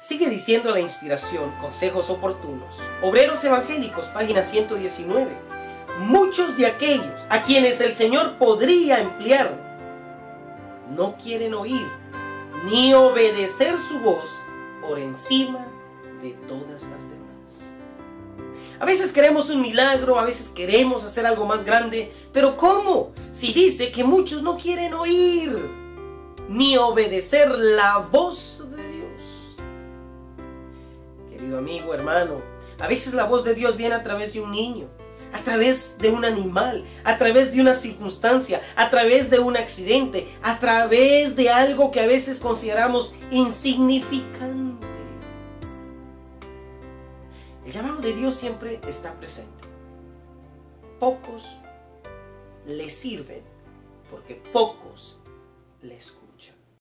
Sigue diciendo la inspiración, consejos oportunos. Obreros Evangélicos, página 119. Muchos de aquellos a quienes el Señor podría emplear no quieren oír ni obedecer su voz por encima de todas las demás. A veces queremos un milagro, a veces queremos hacer algo más grande, pero ¿cómo? Si dice que muchos no quieren oír ni obedecer la voz amigo, hermano, a veces la voz de Dios viene a través de un niño, a través de un animal, a través de una circunstancia, a través de un accidente, a través de algo que a veces consideramos insignificante. El llamado de Dios siempre está presente. Pocos le sirven porque pocos le escuchan.